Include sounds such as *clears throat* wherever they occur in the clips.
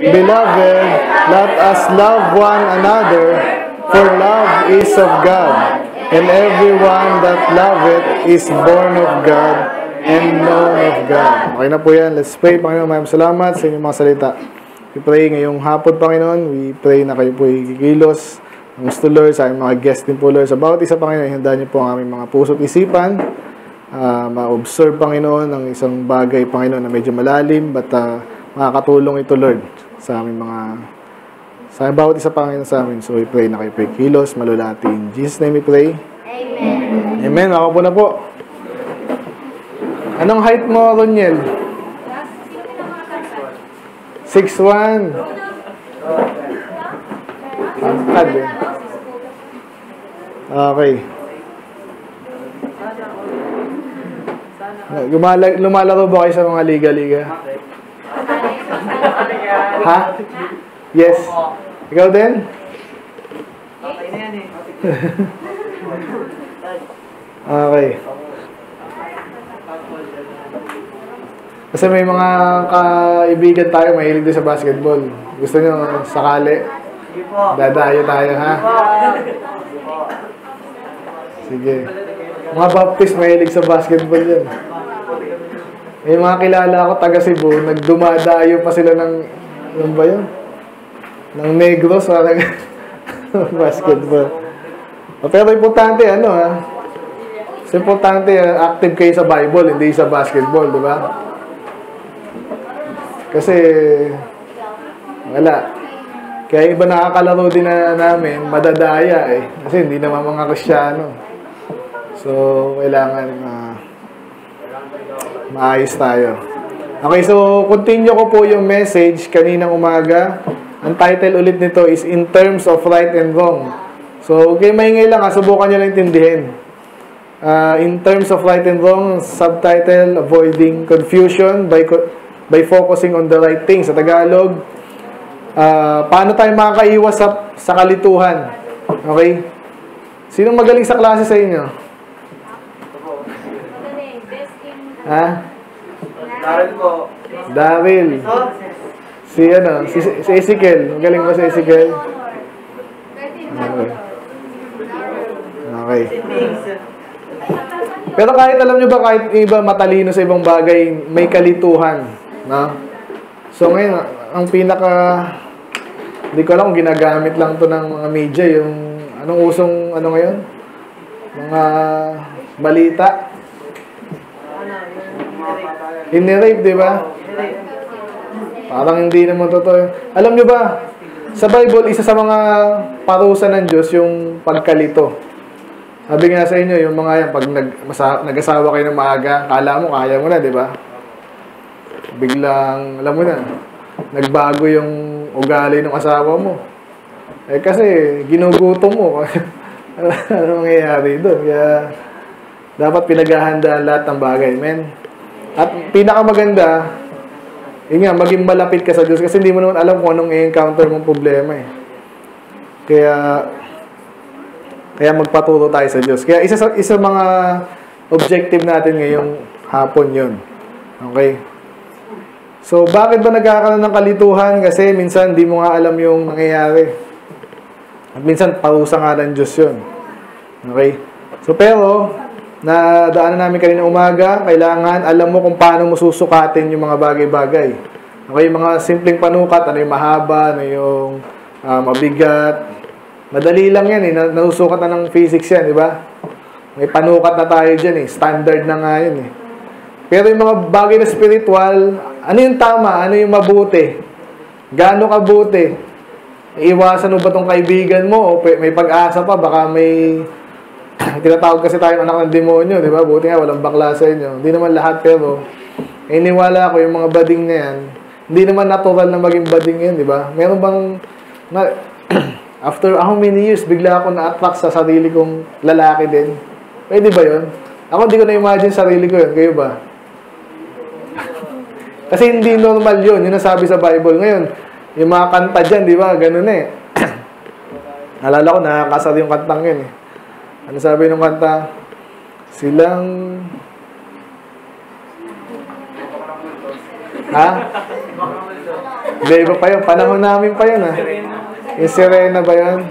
Beloved, let us love one another, for love is of God, and everyone that loveth is born of God and known of God. Okay na po yan. Let's pray. Panginoon, maraming salamat sa inyong mga salita. We pray ngayong hapon, Panginoon. We pray na kayo po ikikilos. Gusto, Lord, sa mga guest din po, Lord. Sa bawat isa, Panginoon, handa niyo po ang aming mga puso't isipan. Uh, ma-observe, Panginoon, ang isang bagay, Panginoon, na medyo malalim, but uh, makakatulong ito, Lord, sa aming mga sa bawat isa Panginoon sa amin. So, we pray na kayo kilos, malulati. In Jesus' name we pray. Amen. Amen. Ako po na po. Anong height mo, Roniel? 6'1". Angkad eh. Okay. Lumala lumalaro ba kayo sa mga liga-liga? Ha? Yes. Ikaw din? Okay na yan eh. Okay. Kasi may mga kaibigan tayo mahilig din sa basketball. Gusto nyo sakali? Dadayo tayo, ha? Sige. Mga baptist mahilig sa basketball yan. May mga kilala ako taga Cebu, nagdumadayo pa sila ng, ano ba yun? Ng negros, parang *laughs* basketball. O, Pero importante, ano ha? Mas importante, ah, active kayo sa Bible, hindi sa basketball, di ba? Kasi, wala. Kaya iba nakakalaro din na namin, madadaya eh. Kasi hindi naman mga Krisyano. So, kailangan uh, maayos tayo. Okay, so continue ko po yung message kaninang umaga. Ang title ulit nito is In Terms of Right and Wrong. So, okay, maingay lang. Subukan nyo lang intindihin. Uh, in terms of right and wrong, subtitle, Avoiding Confusion by, by Focusing on the Right Things. Sa Tagalog, uh, paano tayo makakaiwas sa, sa kalituhan? Okay? Sinong magaling sa klase sa inyo? Ha? Daryl po. So, Si ano? Si, si Ezekiel. Magaling ba si Ezekiel? Okay. Okay. Pero kahit alam nyo ba, kahit iba matalino sa ibang bagay, may kalituhan. No? So ngayon, ang pinaka... Hindi ko alam kung ginagamit lang to ng mga media, yung... Anong usong, ano ngayon? Mga balita. Inirape, di ba? Parang hindi naman totoo. Alam nyo ba, sa Bible, isa sa mga parusa ng Diyos yung pagkalito. Sabi nga sa inyo, yung mga yan, pag nag, nag-asawa kayo ng maaga, kala mo, kaya mo na, di ba? Biglang, alam mo na, nagbago yung ugali ng asawa mo. Eh kasi, ginugutom mo. *laughs* ano mangyayari doon? Kaya, dapat pinaghahandaan lahat ng bagay, men. At pinakamaganda, yun nga, maging malapit ka sa Diyos kasi hindi mo naman alam kung anong i-encounter mong problema eh. Kaya, kaya magpaturo tayo sa Diyos. Kaya isa sa isa mga objective natin ngayong hapon yun. Okay? So, bakit ba nagkakaroon ng kalituhan? Kasi minsan di mo nga alam yung nangyayari. At minsan parusa nga ng Diyos yun. Okay? So, pero, na daanan namin kanina umaga, kailangan alam mo kung paano mo susukatin yung mga bagay-bagay. Okay, yung mga simpleng panukat, ano yung mahaba, ano yung ah, mabigat. Madali lang yan eh, na- nasusukat na ng physics yan, di ba? May panukat na tayo dyan eh, standard na nga yun eh. Pero yung mga bagay na spiritual, ano yung tama, ano yung mabuti? Gaano kabuti? Iiwasan mo ba tong kaibigan mo? O may pag-asa pa, baka may *clears throat* tinatawag kasi tayong anak ng demonyo, di ba? Buti nga, walang bakla sa inyo. Hindi naman lahat, pero eh, iniwala ko yung mga bading na yan, hindi naman natural na maging bading yan, di ba? Meron bang, na, *clears throat* after how many years, bigla ako na-attract sa sarili kong lalaki din. Pwede ba yun? Ako hindi ko na-imagine sarili ko yun. Kayo ba? *laughs* Kasi hindi normal yun. Yun ang sabi sa Bible. Ngayon, yung mga kanta dyan, di ba? Ganun eh. *clears throat* Alala ko, nakakasar yung kantang yun eh. Ano sabi ng kanta? Silang... Ha? Hindi, iba pa yun. Panahon namin pa yun, ha? Yung Serena ba yun?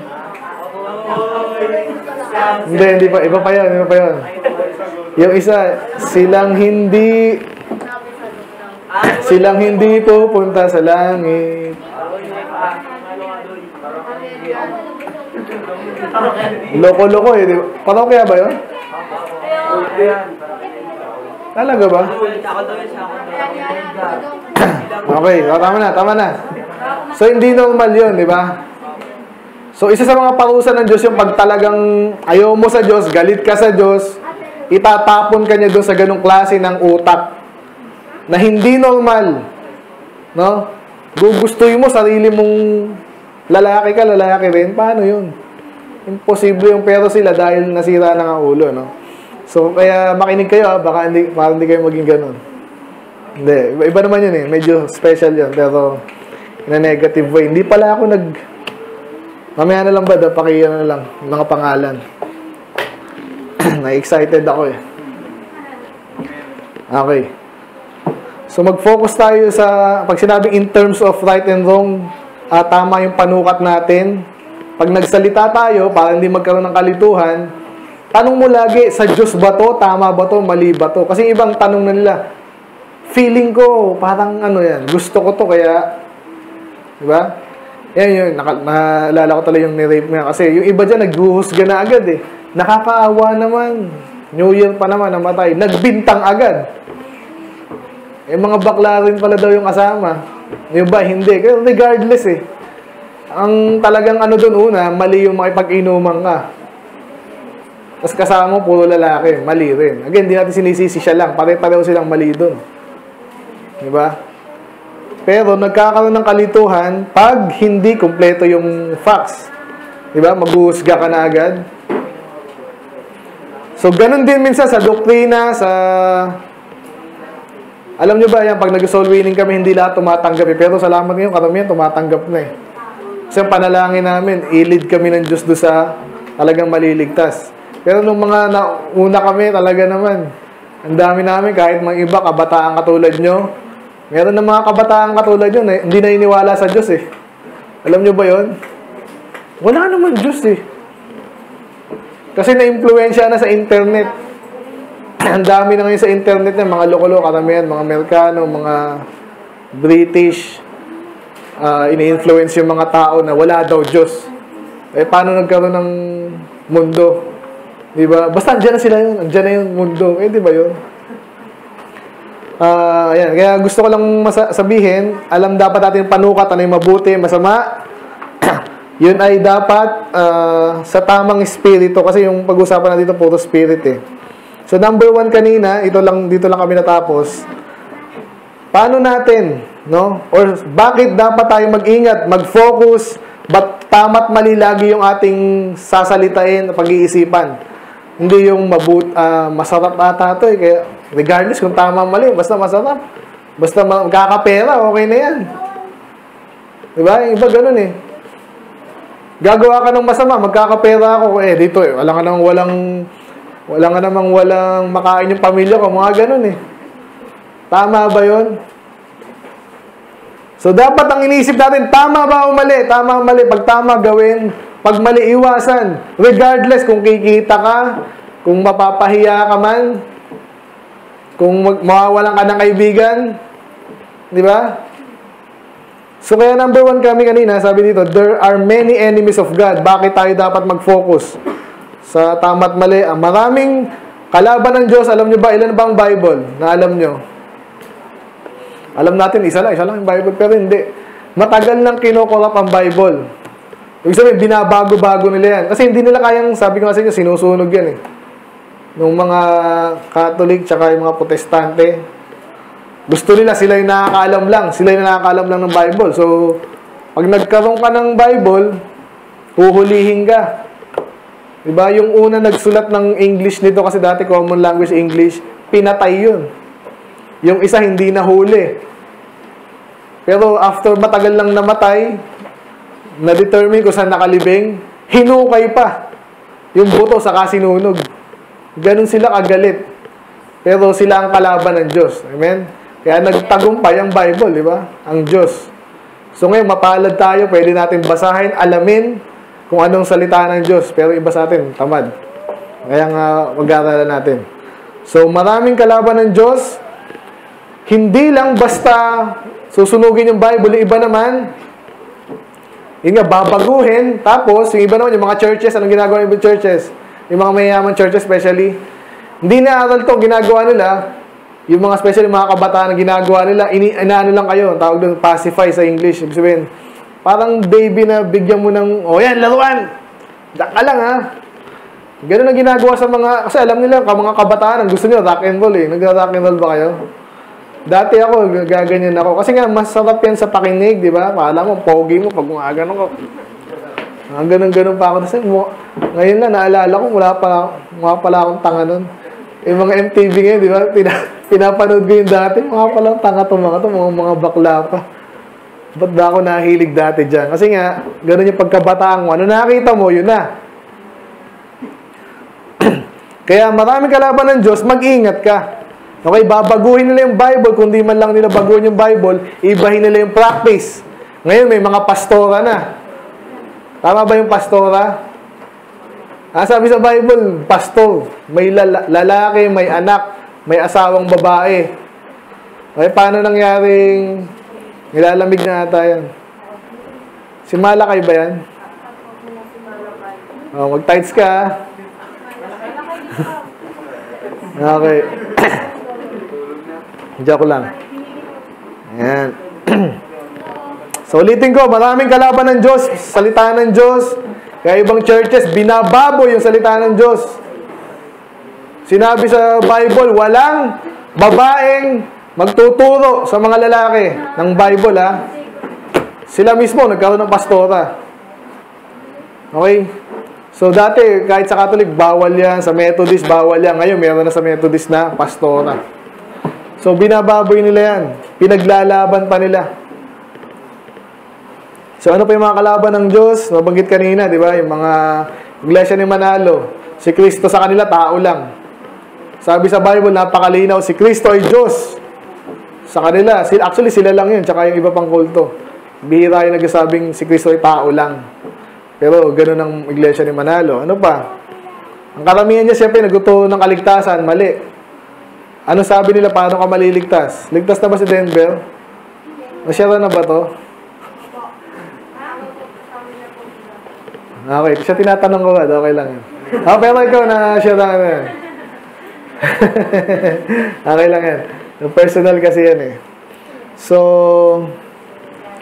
Hindi, hindi pa. Iba pa yun, iba pa yun. Yung isa, silang hindi... Silang hindi pupunta sa langit. Loko-loko eh. Parokya ba yun? Talaga ba? Okay, oh, tama na, tama na. So, hindi normal yun, di ba? So, isa sa mga parusa ng Diyos yung pag talagang ayaw mo sa Diyos, galit ka sa Diyos, itatapon ka niya doon sa ganong klase ng utak na hindi normal. No? Gugustuhin mo sarili mong lalaki ka, lalaki rin. Paano yun? Imposible yung pero sila dahil nasira na ang ulo, no? So, kaya makinig kayo, ha? baka hindi, baka hindi kayo maging ganun. Hindi, iba, naman yun eh. Medyo special yun, pero in a negative way. Hindi pala ako nag... Mamaya na lang ba, pakiyan na lang, mga pangalan. *clears throat* Na-excited ako eh. Okay. So mag-focus tayo sa, pag sinabing in terms of right and wrong, ah, tama yung panukat natin. Pag nagsalita tayo, para hindi magkaroon ng kalituhan, tanong mo lagi, sa Diyos ba to? Tama ba to? Mali ba to? Kasi ibang tanong na nila, feeling ko, parang ano yan, gusto ko to, kaya, di ba? Yan yun, naka, naalala ko talaga yung ni-rape yan. Kasi yung iba dyan, naghuhusga na agad eh. Nakakaawa naman. New Year pa naman, namatay. Nagbintang agad. Eh, mga bakla rin pala daw yung kasama. Yung ba, hindi. Kaya regardless eh. Ang talagang ano doon una, mali yung makipag-inuman ka. Tapos kasama mo, puro lalaki. Mali rin. Again, hindi natin sinisisi siya lang. Pare-pareho silang mali doon. Di ba? Pero nagkakaroon ng kalituhan pag hindi kumpleto yung facts. Di ba? Maghuhusga ka na agad. So, ganun din minsan sa doktrina, sa... Alam nyo ba yan, pag nag-soul winning kami, hindi lahat tumatanggap eh. Pero salamat ngayon, karamihan tumatanggap na eh. Kasi ang panalangin namin, ilid kami ng Diyos doon sa talagang maliligtas. Pero nung mga nauna kami, talaga naman, ang dami namin, kahit mga iba, kabataan katulad nyo, meron ng mga kabataan katulad nyo, na hindi naniniwala sa Diyos eh. Alam nyo ba yon? Wala naman Diyos eh. Kasi na-impluensya na sa internet. *clears throat* Ang dami na ngayon sa internet na mga loko-loko, karamihan, mga Amerikano, mga British, uh, ini-influence yung mga tao na wala daw Diyos. Eh, paano nagkaroon ng mundo? Di ba? Basta andyan na sila yun. Andyan na yung mundo. Eh, di ba yun? Ah, uh, ayan. Kaya gusto ko lang sabihin, alam dapat natin panukat ano yung mabuti, masama. *clears throat* yun ay dapat uh, sa tamang espiritu kasi yung pag-usapan natin dito puro spirit eh. So number one kanina, ito lang dito lang kami natapos. Paano natin, no? Or bakit dapat tayo mag-ingat, mag-focus, but tama't mali lagi yung ating sasalitain, pag-iisipan. Hindi yung mabut uh, masarap ata to eh. Kaya regardless kung tama mali, basta masarap. Basta magkakapera, okay na yan. Diba? Yung iba ganun eh. Gagawa ka ng masama, magkakapera ako. Eh, dito eh, wala ka namang walang, wala ka namang walang makain yung pamilya ko. Mga ganun eh. Tama ba yon? So, dapat ang iniisip natin, tama ba o mali? Tama o mali? Pag tama, gawin. Pag mali, iwasan. Regardless kung kikita ka, kung mapapahiya ka man, kung mawawalan ka ng kaibigan, di ba? So kaya number one kami kanina, sabi dito, there are many enemies of God. Bakit tayo dapat mag-focus sa tama't mali? Ang maraming kalaban ng Diyos, alam nyo ba, ilan ba ang Bible na alam nyo? Alam natin, isa lang, isa lang yung Bible, pero hindi. Matagal nang kinukurap ang Bible. Ibig sabihin, binabago-bago nila yan. Kasi hindi nila kayang, sabi ko nga sa inyo, sinusunog yan eh. Nung mga Catholic, tsaka yung mga Protestante, gusto nila, sila yung nakakaalam lang. Sila yung nakakaalam lang ng Bible. So, pag nagkaroon ka ng Bible, huhulihin ka. Diba? Yung una nagsulat ng English nito, kasi dati common language English, pinatay yun. Yung isa hindi nahuli. Pero after matagal lang namatay, na-determine kung saan nakalibing, hinukay pa yung buto sa kasinunog. Ganon sila kagalit. Pero sila ang kalaban ng Diyos. Amen? Kaya nagtagumpay ang Bible, di ba? Ang Diyos. So ngayon, mapalad tayo, pwede natin basahin, alamin kung anong salita ng Diyos. Pero iba sa atin, tamad. Kaya nga, mag-aaralan natin. So, maraming kalaban ng Diyos. Hindi lang basta susunugin yung Bible. Yung iba naman, yun nga, babaguhin. Tapos, yung iba naman, yung mga churches, anong ginagawa ng churches? Yung mga mayaman churches especially, hindi na aral to, ginagawa nila, yung mga especially mga kabataan na ginagawa nila, ini, inaano lang kayo, tawag doon, pacify sa English. Ibig sabihin, parang baby na bigyan mo ng, oh yan, laruan! Diyan lang ha. Ganun ang ginagawa sa mga, kasi alam nila, mga kabataan, gusto nyo, rock and roll eh. Nagra-rock and roll ba kayo? Dati ako, gaganyan ako. Kasi nga, masarap yan sa pakinig, di ba? Kala mo, pogi mo pag gumagano ka. Ang ganun-ganun pa ako. Kasi mo, ngayon na, naalala ko, wala pa, wala pala akong tanga nun. Yung mga MTV ngayon, di ba? Pina, pinapanood ko yung dati. Mga pala tanga to mga to, mga, mga bakla pa. Ba't ba ako nahilig dati dyan? Kasi nga, ganun yung pagkabataan mo. Ano nakita mo, yun na. *clears throat* Kaya maraming kalaban ng Diyos, mag-ingat ka. Okay, babaguhin nila yung Bible. Kung di man lang nila baguhin yung Bible, ibahin nila yung practice. Ngayon, may mga pastora na. Tama ba yung pastora? Ah, sabi sa Bible, pastor, may lala- lalaki, may anak, may asawang babae. Okay, paano nangyaring nilalamig na ata yan? Si Malakay ba yan? Oh, mag-tights ka. ah. okay. *coughs* Joke lang. Ayan. *clears throat* so, ulitin ko, maraming kalaban ng Diyos, salita ng Diyos. Kaya ibang churches, binababo yung salita ng Diyos. Sinabi sa Bible, walang babaeng magtuturo sa mga lalaki ng Bible, ha? Sila mismo, nagkaroon ng pastora. Okay? So, dati, kahit sa Catholic, bawal yan. Sa Methodist, bawal yan. Ngayon, meron na sa Methodist na pastora. So, binababoy nila yan. Pinaglalaban pa nila. So, ano pa yung mga kalaban ng Diyos? Nabanggit kanina, di ba? Yung mga iglesia ni Manalo. Si Kristo sa kanila, tao lang. Sabi sa Bible, napakalinaw, si Kristo ay Diyos. Sa kanila, actually sila lang yun, tsaka yung iba pang kulto. Bihira yung nagsasabing si Kristo ay tao lang. Pero ganun ang iglesia ni Manalo. Ano pa? Ang karamihan niya, siyempre, nagtuturo ng kaligtasan, mali. Ano sabi nila, paano ka maliligtas? Ligtas na ba si Denver? Nasyara na ba to? Okay, siya tinatanong ko ba? Okay lang yun. Ah, pero ikaw na siya na ano yan. okay lang yan. Personal kasi yan eh. So,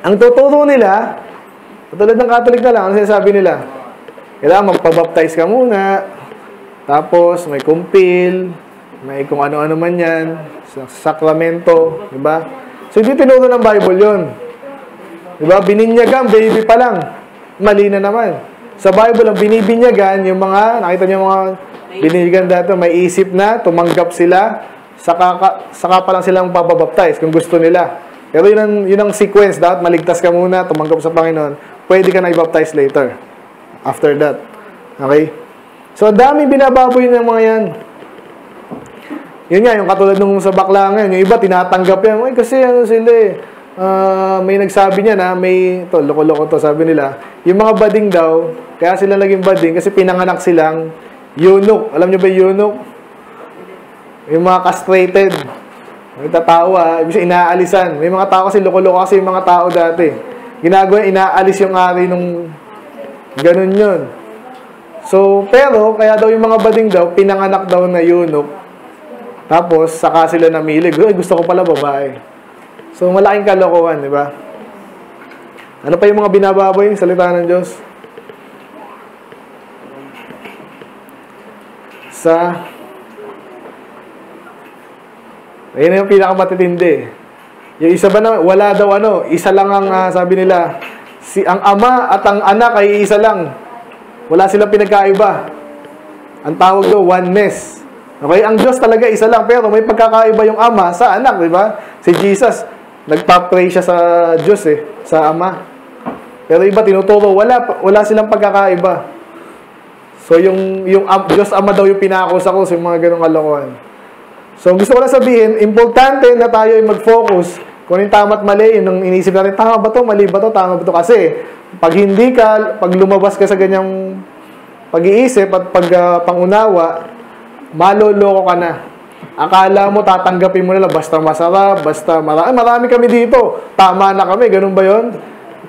ang tuturo nila, katulad ng Catholic na lang, ano sinasabi nila? Kailangan magpabaptize ka muna, tapos may kumpil, may kung ano-ano man yan, sa sakramento, di ba? So, hindi tinuro ng Bible yun. Di ba? Bininyagan, baby pa lang. Mali na naman. Sa Bible, ang binibinyagan, yung mga, nakita niyo mga binibinyagan dito, may isip na, tumanggap sila, saka, ka- saka pa lang silang papabaptize kung gusto nila. Pero yun ang, yun ang sequence, dapat maligtas ka muna, tumanggap sa Panginoon, pwede ka na i-baptize later. After that. Okay? So, ang dami binababoy ng mga yan. Yun nga, yung katulad nung sa bakla ngayon, yung iba tinatanggap yan. Ay, kasi ano sila eh. Ah, may nagsabi niya na may to loko-loko to sabi nila. Yung mga bading daw kaya sila naging bading kasi pinanganak silang eunuch alam niyo ba eunuch yung mga castrated. May tatawa ibig sabihin inaalisan. May mga tao kasi loko-loko kasi yung mga tao dati. Ginagawa inaalis yung ari nung ganun yun. So pero kaya daw yung mga bading daw pinanganak daw na eunuch tapos saka sila namili Ay, gusto ko pala babae So, malaking kalokohan, di ba? Ano pa yung mga binababoy, salita ng Diyos? Sa Ayun yung pinakamatitindi. Yung isa ba na, wala daw ano, isa lang ang ah, sabi nila, si ang ama at ang anak ay isa lang. Wala silang pinagkaiba. Ang tawag daw, oneness. Okay, ang Diyos talaga isa lang, pero may pagkakaiba yung ama sa anak, di ba? Si Jesus, nagpa-pray siya sa Diyos eh, sa Ama. Pero iba tinuturo, wala wala silang pagkakaiba. So yung yung am- Diyos Ama daw yung pinako sa ko sa mga ganong kalokohan. So gusto ko lang sabihin, importante na tayo ay mag-focus Kung yung tama at mali, yun ang inisip natin, tama ba to, mali ba to, tama ba to? Kasi, pag hindi ka, pag lumabas ka sa ganyang pag-iisip at pag ah, pangunawa, maloloko ka na. Akala mo tatanggapin mo nila basta masarap, basta marami, marami kami dito. Tama na kami, ganun ba yon?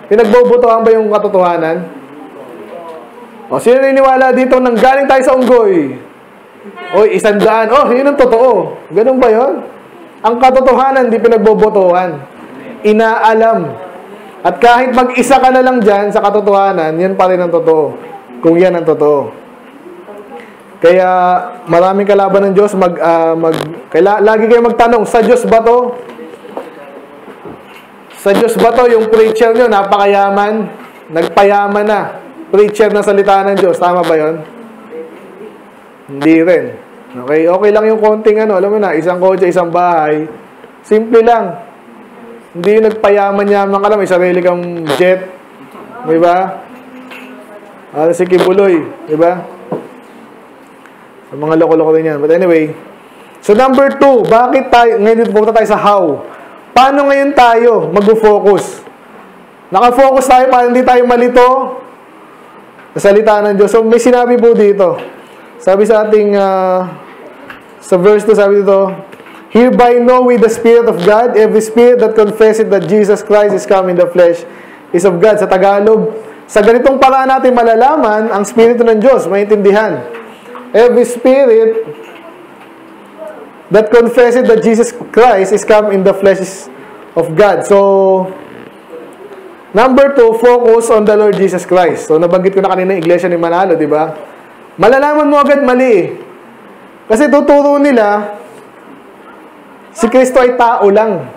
Pinagbobotohan ba yung katotohanan? O, sino naniniwala dito nang galing tayo sa unggoy? Oy, isang daan. Oh, yun ang totoo. Ganun ba yon? Ang katotohanan, di pinagbobotohan. Inaalam. At kahit mag-isa ka na lang dyan sa katotohanan, yan pa rin ang totoo. Kung yan ang totoo. Kaya maraming kalaban ng Diyos, mag, ah, mag, kaila, lagi kayo magtanong, sa Diyos ba to? Sa Diyos ba to? Yung preacher nyo, napakayaman, nagpayaman na. Preacher na salita ng Diyos, tama ba yon? Hindi rin. Okay, okay lang yung konting ano, alam mo na, isang kotse, isang bahay. Simple lang. Hindi yung nagpayaman-yaman ka lang, may sarili kang jet. Di ba? Ah, si Kibuloy, di ba? Sa mga loko-loko din yan. But anyway, so number two, bakit tayo, ngayon pupunta tayo sa how. Paano ngayon tayo mag-focus? Nakafocus tayo para hindi tayo malito sa salita ng Diyos. So may sinabi po dito. Sabi sa ating, ah, sa verse 2, sabi dito, Hereby know we the Spirit of God, every spirit that confesses that Jesus Christ is come in the flesh is of God. Sa Tagalog, sa ganitong paraan natin malalaman ang Spirito ng Diyos, maintindihan. Every spirit that confesses that Jesus Christ is come in the flesh of God. So, number two, focus on the Lord Jesus Christ. So, nabanggit ko na kanina yung iglesia ni Manalo, di ba? Malalaman mo agad mali eh. Kasi tuturo nila, si Kristo ay tao lang.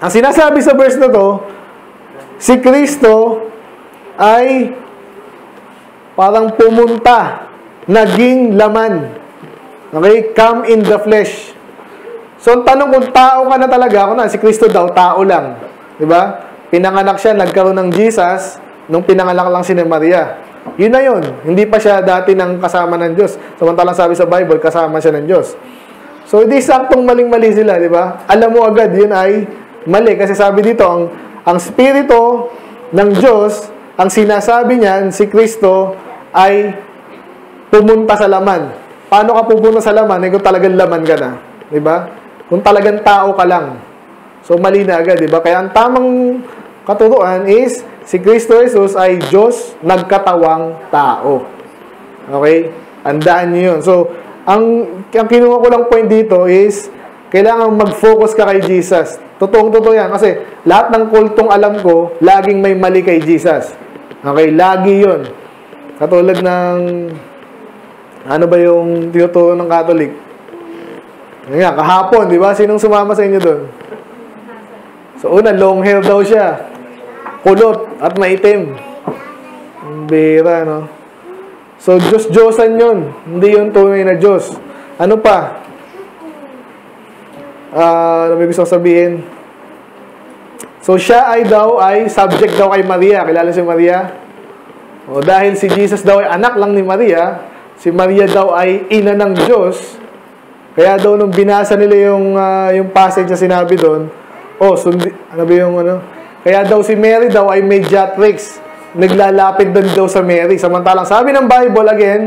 Ang sinasabi sa verse na to, si Kristo ay parang pumunta, naging laman. Okay? Come in the flesh. So, ang tanong kung tao ka na talaga, ako na, si Kristo daw, tao lang. Ba? Pinanganak siya, nagkaroon ng Jesus, nung pinanganak lang si Maria. Yun na yun. Hindi pa siya dati ng kasama ng Diyos. Samantalang sabi sa Bible, kasama siya ng Diyos. So, hindi saktong maling-mali sila, di ba? Alam mo agad, yun ay mali. Kasi sabi dito, ang, ang spirito ng Diyos, ang sinasabi niyan, si Kristo, ay pumunta sa laman. Paano ka pupunta sa laman? Eh, kung talagang laman ka na. Ba? Kung talagang tao ka lang. So, mali na agad, ba? Kaya ang tamang katuruan is, si Kristo Jesus ay Diyos nagkatawang tao. Okay? Andaan niyo yun. So, ang, ang kinuha ko lang point dito is, kailangan mag-focus ka kay Jesus. Totoong totoo yan. Kasi lahat ng kultong alam ko, laging may mali kay Jesus. Okay? Lagi yun. Katulad ng, ano ba yung tinuturo ng Catholic? Nga, kahapon, di ba? Sinong sumama sa inyo doon? So, una, long hair daw siya. Kulot at maitim. Ang bira, no? So, Diyos-Diyosan yun. Hindi yun tunay na Diyos. Ano pa? Ah, ano may gusto sabihin? So, siya ay daw ay subject daw kay Maria. Kilala si Maria? O, dahil si Jesus daw ay anak lang ni Maria, si Maria daw ay ina ng Diyos, kaya daw nung binasa nila yung, ah, yung passage na sinabi doon, oh, sundi, ano ba yung ano? Kaya daw si Mary daw ay mediatrix. Naglalapit din daw sa Mary. Samantalang sabi ng Bible again,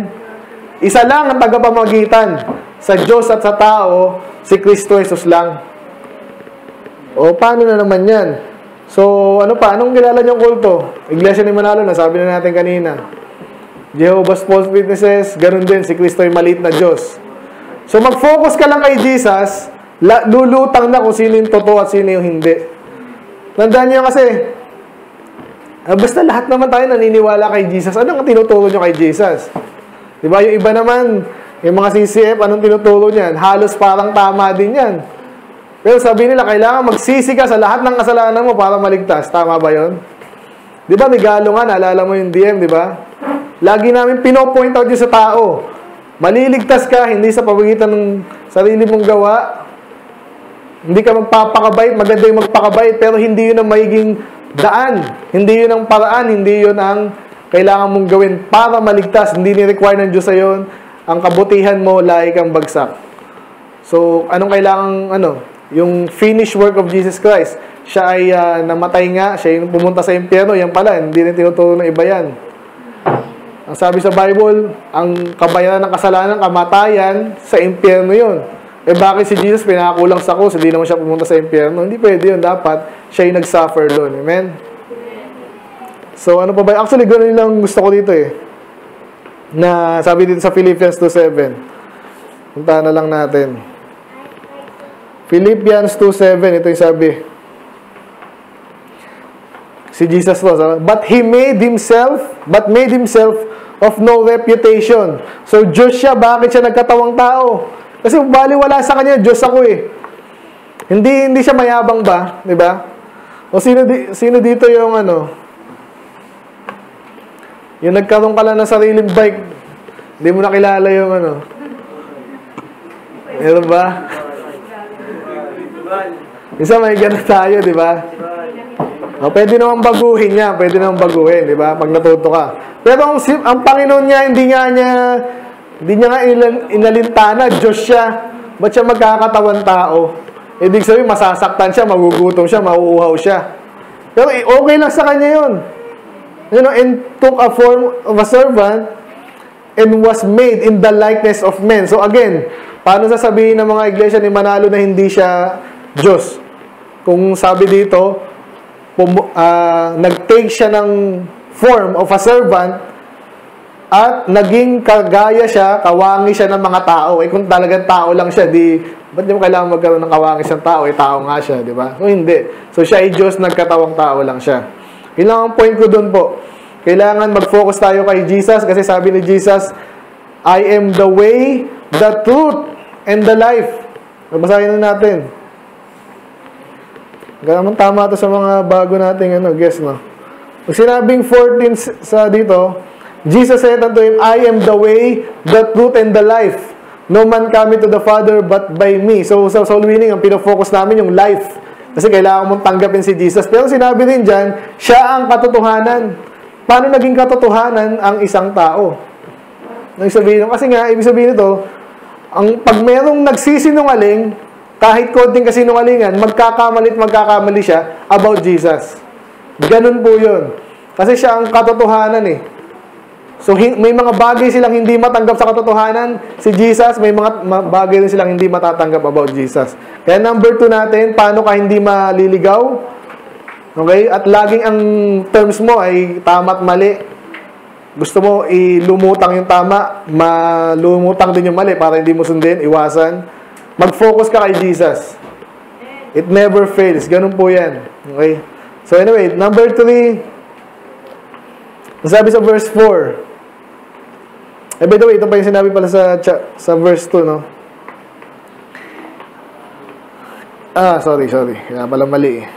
isa lang ang tagapamagitan sa Diyos at sa tao, si Kristo Jesus lang. O, paano na naman yan? So, ano pa? Anong kilala niyong kulto? Iglesia ni Manalo, nasabi na natin kanina. Jehovah's False Witnesses, ganun din, si Kristo ay maliit na Diyos. So, mag-focus ka lang kay Jesus, lulutang na kung sino yung totoo at sino yung hindi. Tandaan niyo kasi, ah, basta lahat naman tayo naniniwala kay Jesus. Ano ang tinuturo niyo kay Jesus? Di ba? Yung iba naman, yung mga CCF, anong tinuturo niyan? Halos parang tama din yan. Pero sabi nila, kailangan magsisi ka sa lahat ng kasalanan mo para maligtas. Tama ba yon? Di ba, may galo nga, naalala mo yung DM, di ba? Lagi namin pinopoint out yun sa tao. Maliligtas ka, hindi sa pamagitan ng sarili mong gawa. Hindi ka magpapakabait, maganda yung magpakabait, pero hindi yun ang magiging daan. Hindi yun ang paraan, hindi yun ang kailangan mong gawin para maligtas. Hindi ni-require ng Diyos sa yun. Ang kabutihan mo, lahi kang bagsak. So, anong kailangan, ano, yung finished work of Jesus Christ. Siya ay ah, namatay nga, siya yung pumunta sa impyerno, yan pala, hindi rin tinuturo ng iba yan. Ang sabi sa Bible, ang kabayaran ng kasalanan, kamatayan, sa impyerno yun. Eh bakit si Jesus pinakakulang sa krus, hindi naman siya pumunta sa impyerno? Hindi pwede yun, dapat siya yung nag-suffer doon. Amen? So ano pa ba? Actually, ganun lang gusto ko dito eh. Na sabi dito sa Philippians 2.7. Punta na lang natin. Philippians 2.7, ito yung sabi. Si Jesus to. sabi, But He made Himself, but made Himself of no reputation. So, Diyos siya. Bakit siya nagkatawang tao? Kasi bali wala sa kanya, Diyos ako eh. Hindi hindi siya mayabang ba, 'di ba? O sino di, sino dito yung ano? Yung nagkaroon ka lang ng sariling bike, hindi mo nakilala yung ano. Meron ba? Isa may ganun tayo, di ba? O, pwede naman baguhin niya, pwede naman baguhin, di ba? Pag natuto ka. Pero ang, ang Panginoon niya, hindi nga niya, hindi niya nga inal- inalintana, Diyos siya. Ba't siya magkakatawan tao? Ibig sabihin, masasaktan siya, magugutom siya, mauuhaw siya. Pero okay lang sa kanya yun. You know, and took a form of a servant and was made in the likeness of men. So again, paano sasabihin ng mga iglesia ni Manalo na hindi siya Diyos? Kung sabi dito, ah, nag-take siya ng form of a servant at naging kagaya siya, kawangi siya ng mga tao. Eh kung talagang tao lang siya, di, ba't di mo kailangan magkaroon ng kawangi siyang tao? Eh tao nga siya, di ba? So hindi. So siya ay Diyos, nagkatawang tao lang siya. Yun lang ang point ko doon po. Kailangan mag-focus tayo kay Jesus kasi sabi ni Jesus, I am the way, the truth, and the life. Babasahin na natin. Ganun tama to sa mga bago nating ano, guess, no? Pag sinabing 14 s- sa dito, Jesus said unto him, I am the way, the truth, and the life. No man cometh to the Father but by me. So, sa soul winning, ang pinofocus namin yung life. Kasi kailangan mong tanggapin si Jesus. Pero sinabi din dyan, siya ang katotohanan. Paano naging katotohanan ang isang tao? Ibig sabihin, kasi nga, ibig sabihin ito, ang pag merong nagsisinungaling, kahit konting kasinungalingan, magkakamali at magkakamali siya about Jesus. Ganun po yun. Kasi siya ang katotohanan eh. So, may mga bagay silang hindi matanggap sa katotohanan. Si Jesus, may mga bagay rin silang hindi matatanggap about Jesus. Kaya number two natin, paano ka hindi maliligaw? Okay? At laging ang terms mo ay tama at mali. Gusto mo ilumutang yung tama, malumutang din yung mali para hindi mo sundin, iwasan. Mag-focus ka kay Jesus. It never fails. Ganun po yan. Okay? So anyway, number three, sabi sa verse 4, eh, by the way, ito pa yung sinabi pala sa, sa verse 2, no? Ah, sorry, sorry. Kaya pala mali eh.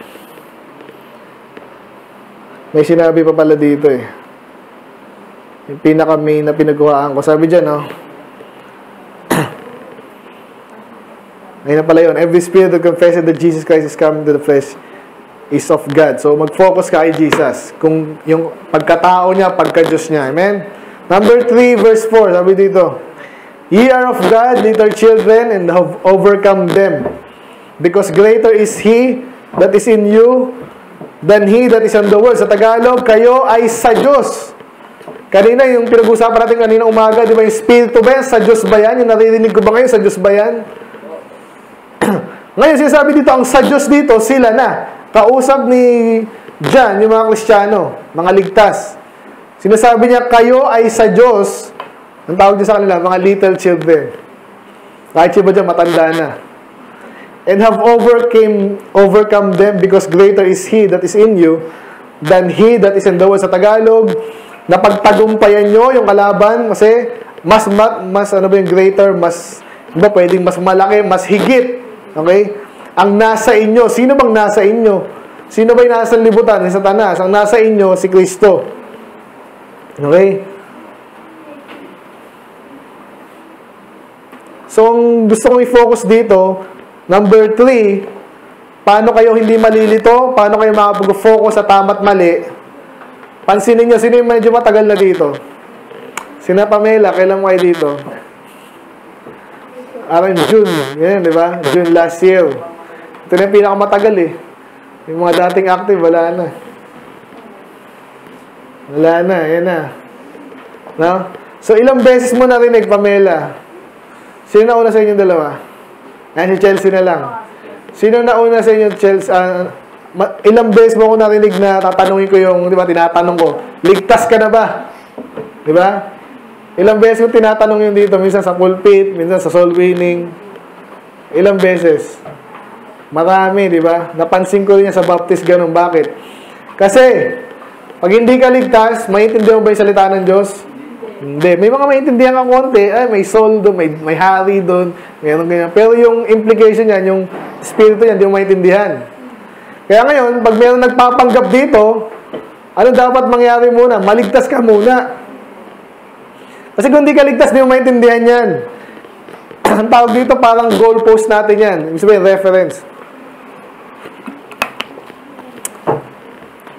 May sinabi pa pala dito eh. Yung pinaka-main na pinagkuhaan ko. Sabi dyan, no? Ayun pala yun. Every spirit that confesses that Jesus Christ is coming to the flesh is of God. So, mag-focus ka kay Jesus. Kung yung pagkatao niya, pagka-Diyos niya. Amen? Number 3, verse 4. Sabi dito, Ye are of God, little children, and have overcome them. Because greater is He that is in you than He that is in the world. Sa Tagalog, kayo ay sa Diyos. Kanina, yung pinag-usapan natin kanina umaga, di ba, yung Spirito ba yan? Sa Diyos ba yan? Yung naririnig ko ba ngayon, sa Diyos ba yan? Ngayon, sinasabi dito, ang sa Diyos dito, sila na. Kausap ni John, yung mga Kristiyano, mga ligtas. Sinasabi niya, kayo ay sa Diyos, ang tawag niya sa kanila, mga little children. Kahit siya ba dyan, matanda na. And have overcame, overcome them because greater is He that is in you than He that is in the world. Sa Tagalog, napagtagumpayan nyo yung kalaban kasi mas, mas, mas ano ba yung greater, mas, ba pwedeng mas malaki, mas higit. Okay? Ang nasa inyo, sino bang nasa inyo? Sino ba yung nasa libutan? Si Satanas. Ang nasa inyo, si Kristo. Okay? So, ang gusto kong i-focus dito, number three, paano kayo hindi malilito? Paano kayo makapag-focus sa tama't mali? Pansinin nyo, sino yung medyo matagal na dito? Sina Pamela, kailan mo kayo dito? Around June. Ganyan, di ba? June last year. Ito na yung pinakamatagal eh. Yung mga dating active, wala na. Wala na, yan na. No? So, ilang beses mo narinig, Pamela? Sino na una sa inyong dalawa? Ayan, si Chelsea na lang. Sino na una sa inyong Chelsea? ma- ilang beses mo ako narinig na tatanungin ko yung, di ba, tinatanong ko, ligtas ka na ba? Di ba? Ilang beses ko tinatanong yung dito, minsan sa pulpit, minsan sa soul winning. Ilang beses? Marami, di ba? Napansin ko rin sa baptist ganun. Bakit? Kasi, pag hindi ka ligtas, maintindihan mo ba yung salita ng Diyos? Hindi. May mga maintindihan ka konti, ay, may soul doon, may, may hari doon, meron ganyan. Pero yung implication yan, yung spirito yan, hindi mo maintindihan. Kaya ngayon, pag meron nagpapanggap dito, ano dapat mangyari muna? Maligtas ka muna. Kasi kung hindi ka ligtas, hindi mo maintindihan yan. *clears throat* Ang tawag dito parang goalpost natin yan. Ibig sabihin, reference.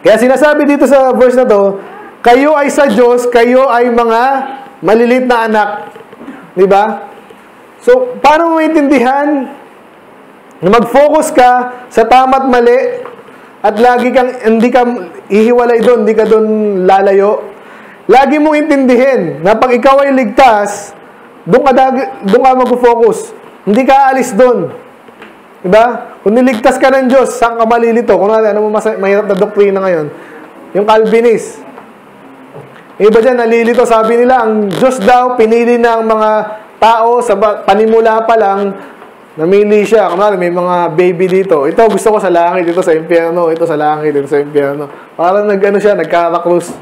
Kaya sinasabi dito sa verse na to, kayo ay sa Diyos, kayo ay mga malilit na anak. Di ba? So, paano mo maintindihan na mag-focus ka sa tama't mali at lagi kang, hindi ka ihiwalay doon, hindi ka doon lalayo. Lagi mong intindihin na pag ikaw ay ligtas, doon ka, doon ka mag-focus. Hindi ka aalis doon. Diba? Kung niligtas ka ng Diyos, saan ka malilito? Kung ano, ano mo mas mahirap na doktrina ngayon? Yung Calvinist. Iba dyan, nalilito. Sabi nila, ang Diyos daw, pinili ang mga tao sa panimula pa lang, namili siya. Kunwari, may mga baby dito. Ito, gusto ko sa langit, ito sa impyerno, ito sa langit, ito sa impyerno. Parang nag-ano siya, nagkakakrus.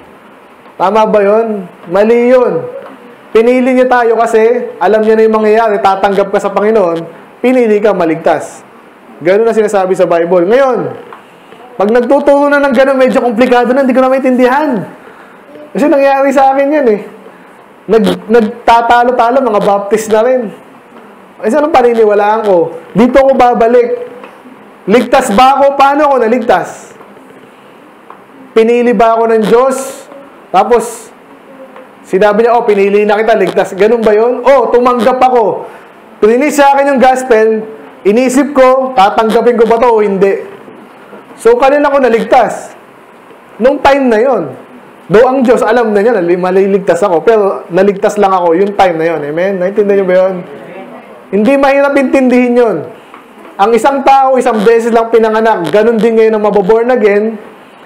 Tama ba yun? Mali yun. Pinili niya tayo kasi alam niya na yung mangyayari, tatanggap ka sa Panginoon, pinili ka maligtas. Ganun na sinasabi sa Bible. Ngayon, pag nagtuturo na ng ganun, medyo komplikado na, hindi ko na maintindihan. Kasi nangyayari sa akin yan eh. Nag, nagtatalo-talo, mga baptist na rin. Kasi anong paniniwalaan ko? Dito ako babalik. Ligtas ba ako? Paano ako naligtas? Pinili ba ako ng Diyos? Tapos, sinabi niya, oh, pinili na kita, ligtas. Ganun ba yun? Oh, tumanggap ako. Pinili sa akin yung gospel, inisip ko, tatanggapin ko ba to o hindi? So, kanina ako naligtas. Nung time na yon. Though ang Diyos, alam na niya maliligtas ako, pero naligtas lang ako yung time na yon. Amen? Naintindihan niyo ba yun? Hindi mahirap intindihin yun. Ang isang tao, isang beses lang pinanganak, ganun din ngayon ang mababorn again,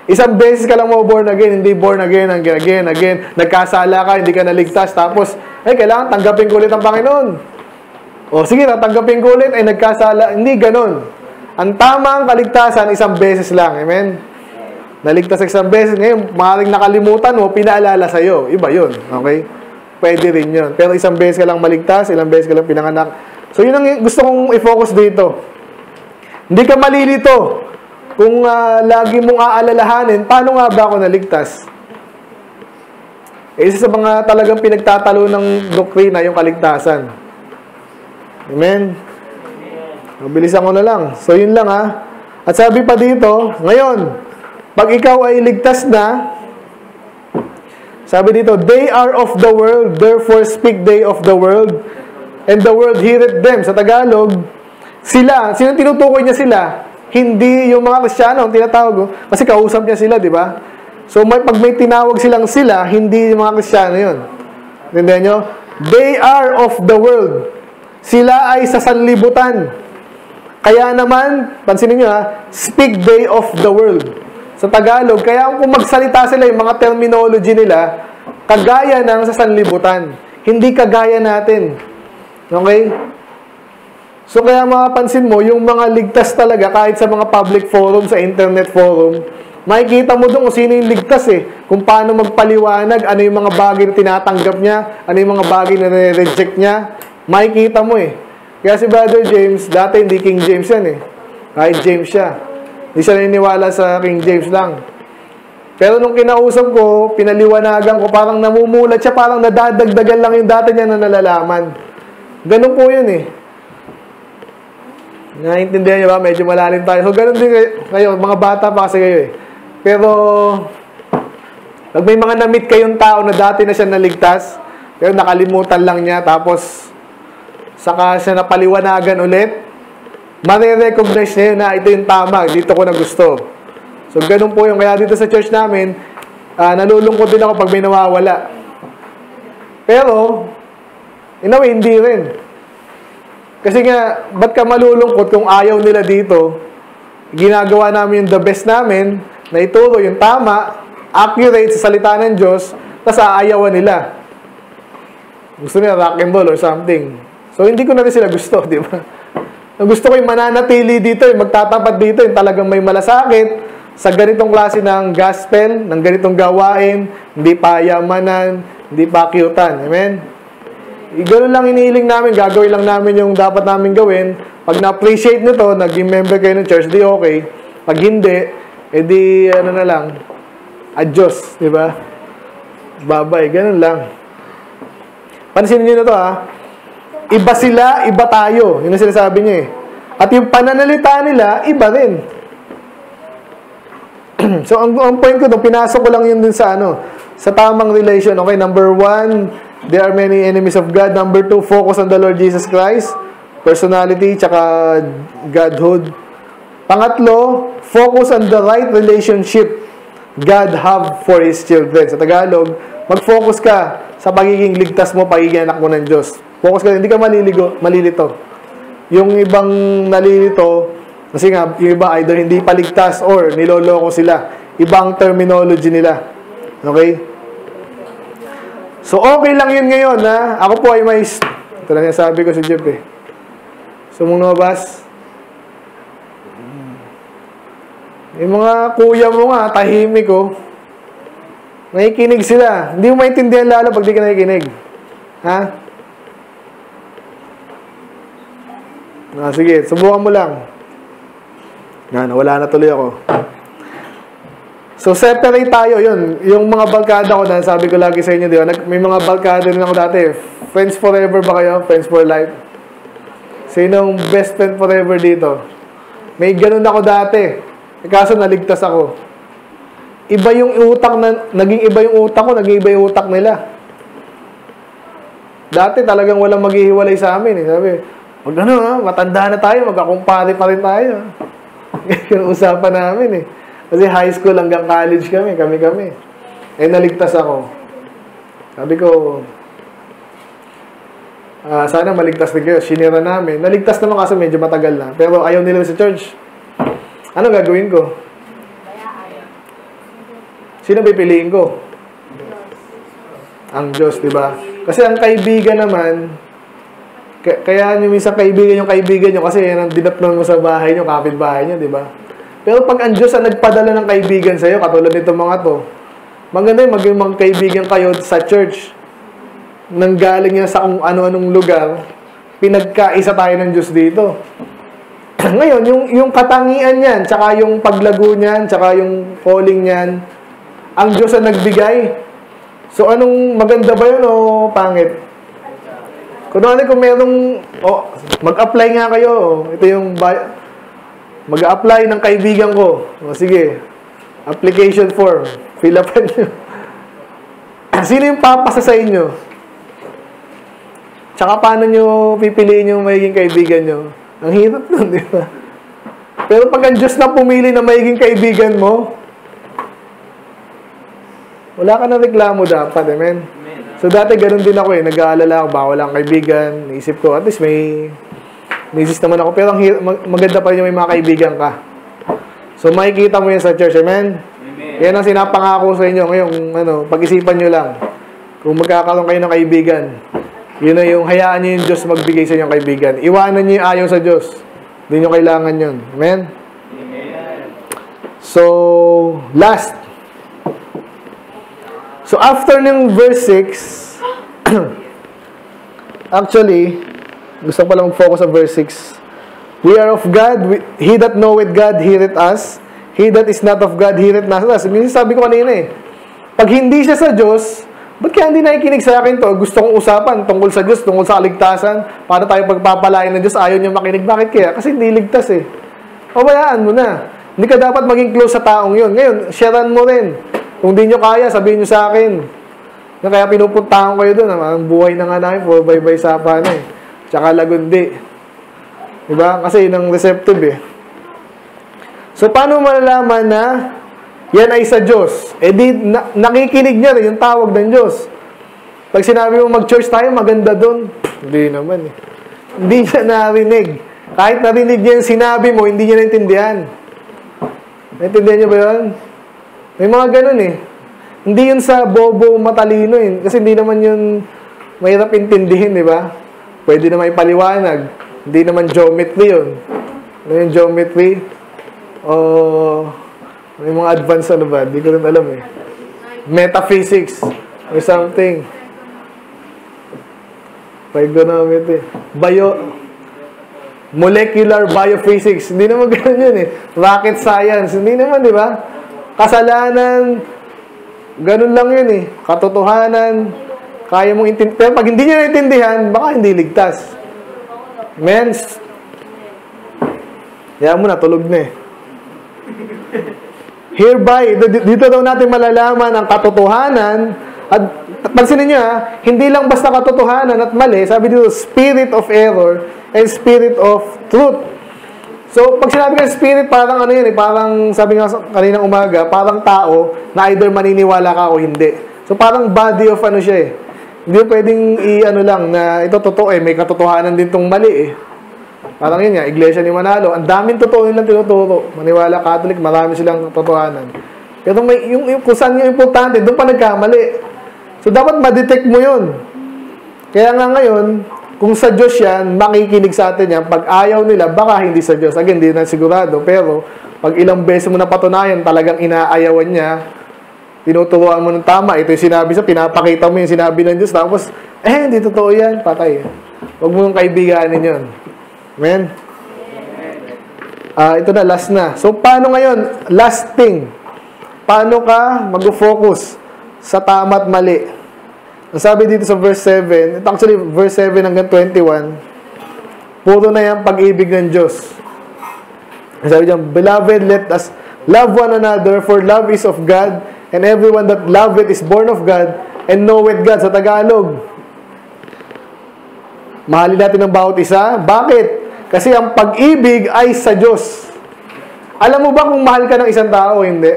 Isang beses ka lang maborn again, hindi born again, again, again, again. Nagkasala ka, hindi ka naligtas. Tapos, ay, kailangan tanggapin ko ulit ang Panginoon. O, sige, tatanggapin ko ulit, ay nagkasala. Hindi ganun. Ang tamang kaligtasan, isang beses lang. Amen? Naligtas isang beses. Ngayon, maaaring nakalimutan mo, pinaalala sa'yo. Iba yun. Okay? Pwede rin yun. Pero isang beses ka lang maligtas, ilang beses ka lang pinanganak. So, yun ang gusto kong i-focus dito. Hindi ka malilito. Kung uh, lagi mong aalalahanin, paano nga ba ako naligtas? Eh, isa sa mga talagang pinagtatalo ng doktrina, yung kaligtasan. Amen? Mabilisan ko na lang. So, yun lang ha. At sabi pa dito, ngayon, pag ikaw ay ligtas na, sabi dito, they are of the world, therefore speak they of the world, and the world heareth them. Sa Tagalog, sila, sino tinutukoy niya sila? Hindi yung mga Kristiyano ang tinatawag. oh. Kasi kausap niya sila, di ba? So, may, pag may tinawag silang sila, hindi yung mga Kristiyano yun. Intindihan nyo? They are of the world. Sila ay sa sanlibutan. Kaya naman, pansinin nyo ha, speak they of the world. Sa Tagalog, kaya kung magsalita sila, yung mga terminology nila, kagaya ng sa sanlibutan. Hindi kagaya natin. Okay? So kaya mapapansin mo, yung mga ligtas talaga, kahit sa mga public forum, sa internet forum, makikita mo doon kung sino yung ligtas eh. Kung paano magpaliwanag, ano yung mga bagay na tinatanggap niya, ano yung mga bagay na reject niya, makikita mo eh. Kaya si Brother James, dati hindi King James yan eh. Kahit James siya. Hindi siya naniniwala sa King James lang. Pero nung kinausap ko, pinaliwanagan ko, parang namumulat siya, parang nadadagdagan lang yung data niya na nalalaman. Ganun po yun eh. Naintindihan niyo ba? Medyo malalim tayo. So, ganun din kayo, kayo, mga bata pa kasi kayo eh. Pero, pag may mga na-meet kayong tao na dati na siya naligtas, pero nakalimutan lang niya, tapos, saka siya napaliwanagan ulit, marirecognize niya na ito yung tama, dito ko na gusto. So, ganun po yung, kaya dito sa church namin, ah, nalulungkot din ako pag may nawawala. Pero, in a way, hindi rin. Kasi nga, ba't ka malulungkot kung ayaw nila dito? Ginagawa namin yung the best namin, na ituro yung tama, accurate sa salita ng Diyos, tapos aayawan nila. Gusto nila rock and roll or something. So, hindi ko na rin sila gusto, *laughs* di ba? Gusto ko yung mananatili dito, yung magtatapat dito, yung talagang may malasakit sa ganitong klase ng gospel, ng ganitong gawain, hindi pa yamanan, hindi pa kyutan. Amen? Ganun lang inihiling namin, gagawin lang namin yung dapat namin gawin. Pag na-appreciate nyo to, naging member kayo ng church, di okay. Pag hindi, edi ano na lang, adios, di ba? Bye-bye, ganun lang. Pansinin nyo na to ha. Iba sila, iba tayo. Yun ang sinasabi niya eh. At yung pananalita nila, iba rin. *clears throat* so, ang, ang point ko doon, pinasok ko lang yun dun sa ano, sa tamang relation. Okay, number one, there are many enemies of God. Number two, focus on the Lord Jesus Christ. Personality, tsaka Godhood. Pangatlo, focus on the right relationship God have for His children. Sa Tagalog, mag-focus ka sa pagiging ligtas mo, pagiging anak mo ng Diyos. Focus ka, hindi ka maliligo, malilito. Yung ibang nalilito, kasi nga, yung iba either hindi paligtas or niloloko sila. Ibang terminology nila. Okay? So, okay lang yun ngayon, ha? Ako po ay may... Ito lang sabi ko si Jeff, eh. So, mong. Yung mga kuya mo nga, tahimik ko. Nakikinig sila. Hindi mo maintindihan lalo pag di ka nakikinig. Ha? Ah, sige, subukan mo lang. Yan, wala na tuloy ako. So, separate tayo, yun. Yung mga barkada ko na, sabi ko lagi sa inyo, di ba? May mga barkada rin ako dati. Friends forever ba kayo? Friends for life? Sinong best friend forever dito? May ganun ako dati. Eh, Kaso naligtas ako. Iba yung utak na, naging iba yung utak ko, naging iba yung utak nila. Dati talagang walang maghihiwalay sa amin. Eh. Sabi, pag ano matanda na tayo, magkakumpare pa rin tayo. *laughs* yung usapan namin eh. Kasi high school hanggang college kami, kami-kami. Eh, naligtas ako. Sabi ko, ah, sana maligtas din kayo. Sinira namin. Naligtas naman kasi medyo matagal na. Pero ayaw nila sa church. Ano gagawin ko? Sino pipiliin ko? Ang Diyos, di ba? Kasi ang kaibigan naman, kaya nyo minsan kaibigan yung kaibigan nyo kasi yan ang dinatnan mo sa bahay nyo, kapit-bahay nyo, di ba? Pero pag ang Diyos ang nagpadala ng kaibigan sa'yo, katulad nito mga to, maganda yung maging mga kaibigan kayo sa church, nang galing yan sa kung ano-anong lugar, pinagkaisa tayo ng Diyos dito. *clears throat* Ngayon, yung, yung katangian niyan, tsaka yung paglago niyan, tsaka yung calling niyan, ang Diyos ang nagbigay. So, anong maganda ba yun o pangit? Kung ano kung merong, oh, mag-apply nga kayo. Ito yung, mag-apply ng kaibigan ko. O, sige, application form. Fill up *laughs* nyo. Sino yung papasa sa inyo? Tsaka paano nyo pipiliin yung magiging kaibigan nyo? Ang hirap nun, di ba? Pero pag ang Diyos na pumili na magiging kaibigan mo, wala ka na reklamo dapat, amen? So dati ganun din ako eh, nag-aalala ako, bawal ang kaibigan, naisip ko, at least may, misis naman ako, pero ang maganda pa rin yung may mga kaibigan ka. So makikita mo yan sa church, amen? Yan ang sinapangako sa inyo ngayon, ano, pag-isipan nyo lang. Kung magkakaroon kayo ng kaibigan, yun na yung hayaan nyo yung Diyos magbigay sa inyong kaibigan. Iwanan nyo yung ayaw sa Diyos. Hindi nyo kailangan yun. Amen? So, last. So, after ng verse 6, *clears throat* actually, gusto ko pala mag-focus sa verse 6. We are of God. He that knoweth God, heareth us. He that is not of God, heareth not us. Minsan sabi ko kanina eh, pag hindi siya sa Diyos, ba't kaya hindi nakikinig sa akin to? Gusto kong usapan tungkol sa Diyos, tungkol sa kaligtasan, para tayo pagpapalain ng Diyos, ayaw niya makinig. Bakit kaya? Kasi hindi ligtas eh. Pabayaan mo na. Hindi ka dapat maging close sa taong yun. Ngayon, sharean mo rin. Kung di nyo kaya, sabihin nyo sa akin. Na kaya pinupuntahan kayo doon. Ang buhay na nga namin, puro bye-bye sapa na eh. Tsaka lagundi. Diba? Kasi yun ang receptive eh. So, paano malalaman na yan ay sa Diyos? Eh di, na, nakikinig niya rin yung tawag ng Diyos. Pag sinabi mo mag-church tayo, maganda doon. Hindi naman eh. Hindi niya narinig. Kahit narinig niya yung sinabi mo, hindi niya naintindihan. Naintindihan niyo ba yun? May mga ganun eh. Hindi yun sa bobo matalino eh. Kasi hindi naman yun mahirap intindihin, di ba? Pwede naman ipaliwanag. Hindi naman geometry yun. Ano yung geometry? O may mga advanced ano ba? Hindi ko rin alam eh. Metaphysics or something. Trigonometry. Bio, molecular biophysics. Hindi naman ganun yun eh. Rocket science. Hindi naman, di ba? Kasalanan, ganun lang yun eh. Katotohanan, kaya mong intindihan. Pero pag hindi niya naintindihan, baka hindi ligtas. Mens, Kaya mo na, tulog na eh. Hereby, dito daw natin malalaman ang katotohanan at pansinin niyo ha, hindi lang basta katotohanan at mali, sabi dito, spirit of error and spirit of truth. So, pag sinabi ng spirit, parang ano yun eh, parang sabi nga kaninang umaga, parang tao na either maniniwala ka o hindi. So, parang body of ano siya eh. Hindi pwedeng i-ano lang na ito totoo eh, may katotohanan din tong mali eh. Parang yun nga, Iglesia ni Manalo, ang daming totoo nilang tinuturo. Maniwala Catholic, marami silang totohanan. Pero may, yung, yung, kung saan yung importante, doon pa nagkamali. So, dapat ma-detect mo yun. Kaya nga ngayon, kung sa Diyos yan, makikinig sa atin yan. Pag ayaw nila, baka hindi sa Diyos. Again, hindi na sigurado. Pero, pag ilang beses mo napatunayan, talagang inaayawan niya, tinuturuan mo ng tama. Ito yung sinabi sa, pinapakita mo yung sinabi ng Diyos. Tapos, eh, hindi totoo yan. Patay. Huwag mo yung kaibiganin yun. Amen? Uh, ito na, last na. So, paano ngayon? Last thing. Paano ka mag-focus sa tama at mali? Ang sabi dito sa verse 7, actually, verse 7 hanggang 21, puro na yung pag-ibig ng Diyos. Ang sabi diyan, Beloved, let us love one another, for love is of God, and everyone that loveth is born of God, and knoweth God. Sa Tagalog, mahalin natin ang bawat isa. Bakit? Kasi ang pag-ibig ay sa Diyos. Alam mo ba kung mahal ka ng isang tao hindi?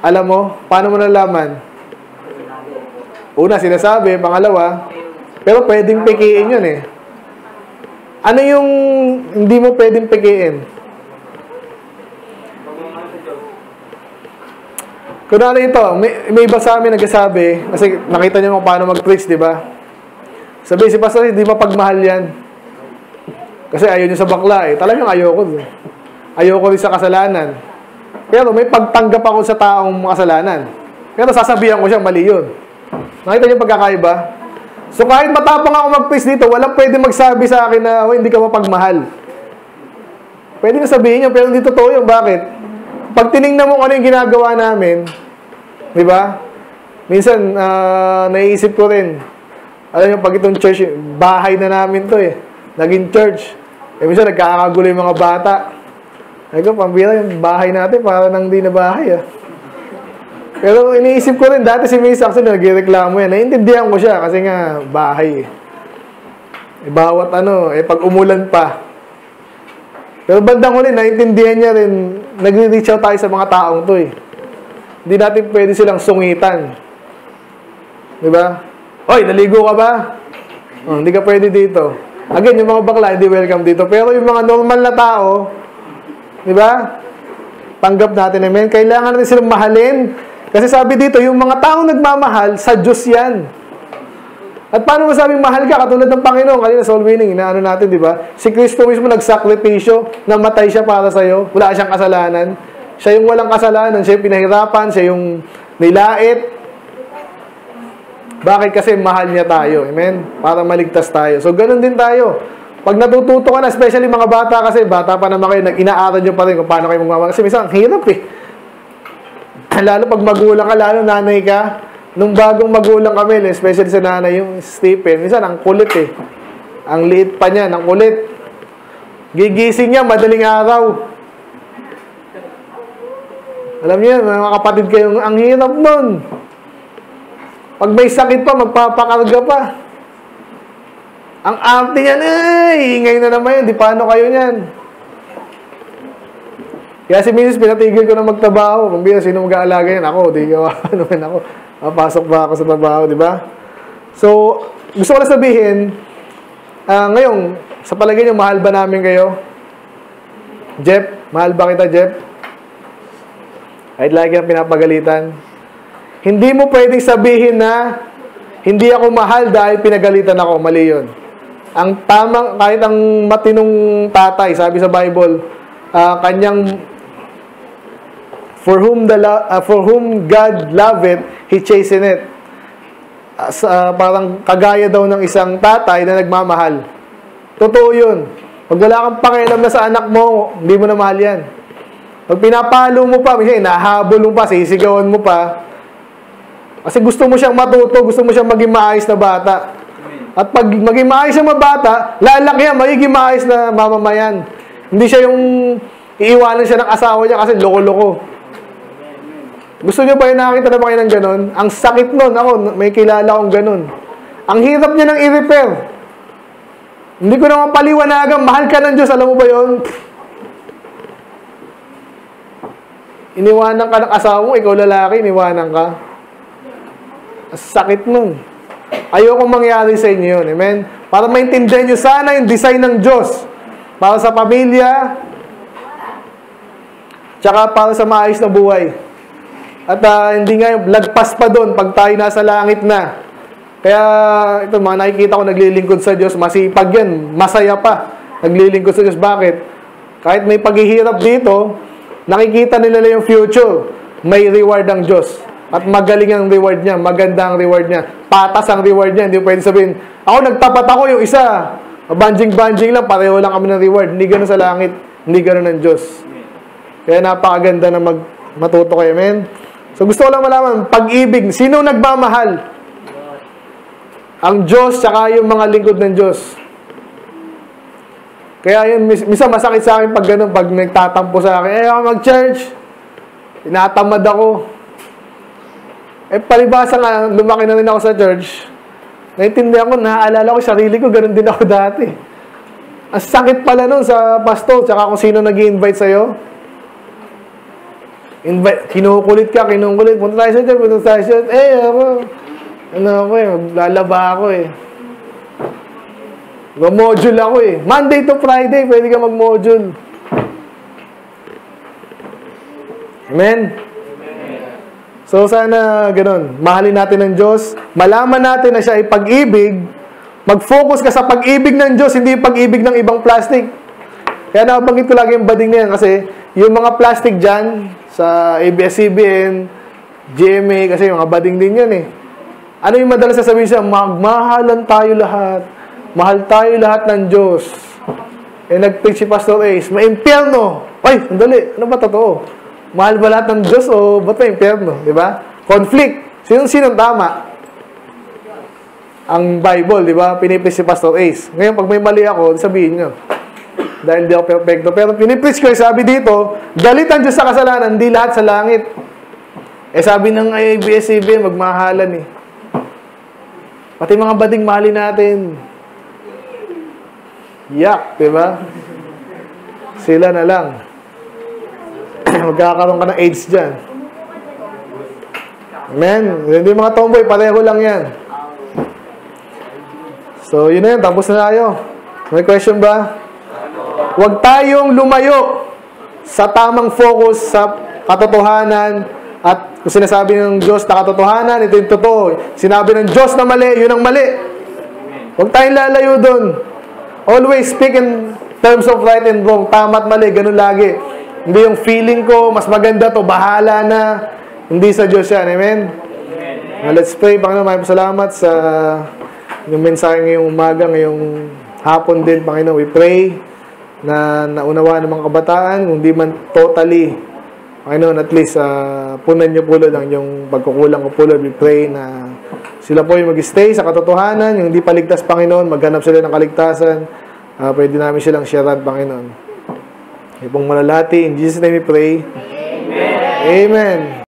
Alam mo? Paano mo nalaman? Una, sinasabi. Pangalawa, pero pwedeng pikiin yun eh. Ano yung hindi mo pwedeng pikiin? Kunwari ito, may, may iba sa amin nagsasabi, kasi nakita niyo kung paano mag-preach, di ba? Sabi si Pastor, hindi mapagmahal yan. Kasi ayaw niya sa bakla eh. Talagang ayoko. Ayoko rin sa kasalanan. Pero may pagtanggap ako sa taong makasalanan. Pero sasabihan ko siya, mali yun. Nakita niyo pagkakaiba? So kahit matapang ako mag-preach dito, walang pwede magsabi sa akin na, oh, hindi ka mapagmahal. Pwede na sabihin niyo, pero hindi totoo yun. Bakit? Pag tiningnan mo ano yung ginagawa namin, di ba? Minsan, uh, naiisip ko rin, alam niyo, pag itong church, bahay na namin to eh. Naging church. Eh, minsan nagkakagulo yung mga bata. Ay ko, pambira yung bahay natin, para nang di na bahay ah. Pero iniisip ko rin, dati si Miss actually nagreklamo yan. Naiintindihan ko siya kasi nga bahay eh. eh bawat ano, eh pag umulan pa. Pero bandang huli, naiintindihan niya rin, nagre-reach out tayo sa mga taong to eh. Hindi natin pwede silang sungitan. Di ba? Oy, naligo ka ba? Oh, hindi ka pwede dito. Again, yung mga bakla, hindi welcome dito. Pero yung mga normal na tao, di ba? Tanggap natin, amen. Kailangan natin silang mahalin. Kasi sabi dito, yung mga taong nagmamahal, sa Diyos yan. At paano masabing mahal ka? Katulad ng Panginoon, kanina soul winning, inaano natin, di ba? Si Kristo mismo nagsakripisyo, namatay siya para sa'yo, wala siyang kasalanan. Siya yung walang kasalanan, siya yung pinahirapan, siya yung nilait, bakit? Kasi mahal niya tayo. Amen? Para maligtas tayo. So, ganun din tayo. Pag natututo ka na, especially mga bata kasi, bata pa naman kayo, inaaral nyo pa rin kung paano kayo magmamahal. Kasi minsan, hirap eh. Lalo pag magulang ka, lalo nanay ka. Nung bagong magulang kami, especially sa nanay, yung Stephen, minsan, ang kulit eh. Ang liit pa niya, ang kulit. Gigising niya, madaling araw. Alam niyo, mga kapatid kayo, ang hirap nun. Pag may sakit pa, magpapakarga pa. Ang arte niyan, eh, ingay na naman yun. Di paano kayo niyan? Kaya si Mrs. pinatigil ko na magtrabaho. Kung biya, sino mag-aalaga yan? Ako, di ko, ano man ako. Mapasok ba ako sa trabaho, di ba? So, gusto ko na sabihin, ah, ngayon, sa palagay niyo, mahal ba namin kayo? Jeff, mahal ba kita, Jeff? Kahit lagi ang pinapagalitan. Hindi mo pwedeng sabihin na hindi ako mahal dahil pinagalitan ako. Mali yun. Ang tamang, kahit ang matinong tatay, sabi sa Bible, ah, kanyang for whom the ah, for whom God loveth, He chasteneth. Ah, sa- parang kagaya daw ng isang tatay na nagmamahal. Totoo yun. Pag wala kang pakialam na sa anak mo, hindi mo na mahal yan. Pag pinapalo mo pa, minsan nahabol mo pa, sisigawan mo pa, kasi gusto mo siyang matuto, gusto mo siyang maging maayos na bata. At pag maging maayos na bata, lalaki yan, magiging maayos na mamamayan. Hindi siya yung iiwanan siya ng asawa niya kasi loko-loko. Gusto niyo ba yung nakakita na kayo ng ganun? Ang sakit nun. Ako, may kilala akong ganun. Ang hirap niya ng i-repair. Hindi ko naman paliwanagan, mahal ka ng Diyos, alam mo ba yon? Iniwanan ka ng asawa mo, ikaw lalaki, iniwanan ka. Ang sakit nun. Ayoko mangyari sa inyo yun. Amen? Para maintindihan nyo sana yung design ng Diyos. Para sa pamilya, tsaka para sa maayos na buhay. At ah, hindi nga yung lagpas pa doon pag tayo nasa langit na. Kaya ito mga nakikita ko naglilingkod sa Diyos, masipag yan, masaya pa. Naglilingkod sa Diyos. Bakit? Kahit may paghihirap dito, nakikita nila yung future. May reward ang Diyos. At magaling ang reward niya, maganda ang reward niya. Patas ang reward niya, hindi mo pwede sabihin, ako nagtapat ako yung isa. Banjing-banjing lang, pareho lang kami ng reward. Hindi ganun sa langit, hindi ganun ng Diyos. Kaya napakaganda na mag, matuto kayo, amen? So gusto ko lang malaman, pag-ibig, sino nagmamahal? Ang Diyos, saka yung mga lingkod ng Diyos. Kaya yun, mis- misa masakit sa akin pag ganun, pag nagtatampo sa akin, eh ako mag-church, tinatamad ako. Eh palibasa nga, lumaki na rin ako sa church, naintindihan ko, naaalala ko, sarili ko, ganun din ako dati. Ang sakit pala nun sa pastor, tsaka kung sino nag invite sa'yo. Invite, kinukulit ka, kinukulit, punta tayo sa church, punta tayo sa. Eh, ako, ano ako eh, maglalaba ako eh. Mag-module ako eh. Monday to Friday, pwede ka mag-module. Amen? So sana ganun, mahalin natin ng Diyos, malaman natin na siya ay pag-ibig, mag-focus ka sa pag-ibig ng Diyos, hindi pag-ibig ng ibang plastic. Kaya nabanggit ko lagi yung bading na yan kasi yung mga plastic dyan sa ABS-CBN, GMA, kasi mga bading din yan eh. Ano yung madalas sasabihin siya? Magmahalan tayo lahat. Mahal tayo lahat ng Diyos. Eh, nag-preach si Pastor Ace, may impyerno. Ay, sandali, ano ba totoo? Mahal ba lahat ng Diyos o ba't may impyerno? Ba? Conflict. Sino-sino tama? Ang Bible, di ba? Pinipreach si Pastor Ace. Ngayon, pag may mali ako, sabihin nyo. Dahil di ako perfecto. Pero pinipreach ko, sabi dito, galit ang Diyos sa kasalanan, di lahat sa langit. Eh, sabi ng ABS-CBN, magmahalan eh. Pati mga bading mahalin natin. Yak, di ba? Sila na lang. *clears throat* Magkakaroon ka ng AIDS dyan. Amen. Hindi mga tomboy, pareho lang yan. So, yun na yun. Tapos na tayo. May question ba? Huwag tayong lumayo sa tamang focus sa katotohanan at kung sinasabi ng Diyos na katotohanan, ito yung totoo. Sinabi ng Diyos na mali, yun ang mali. Huwag tayong lalayo doon. Always speak in terms of right and wrong. Tama at mali, ganun lagi. Hindi yung feeling ko, mas maganda to, bahala na. Hindi sa Diyos yan. Amen? Now, let's pray. Panginoon, maraming salamat sa yung mensahe ngayong umaga, ngayong hapon din, Panginoon. We pray na naunawa ng mga kabataan, hindi man totally, Panginoon, at least, uh, punan niyo po Lord, ang yung pagkukulang ko po Lord. We pray na sila po yung mag-stay sa katotohanan, yung hindi paligtas, Panginoon, maghanap sila ng kaligtasan, uh, pwede namin silang sharean, Panginoon. Ipong malalati, in Jesus' name we pray. Amen. Amen.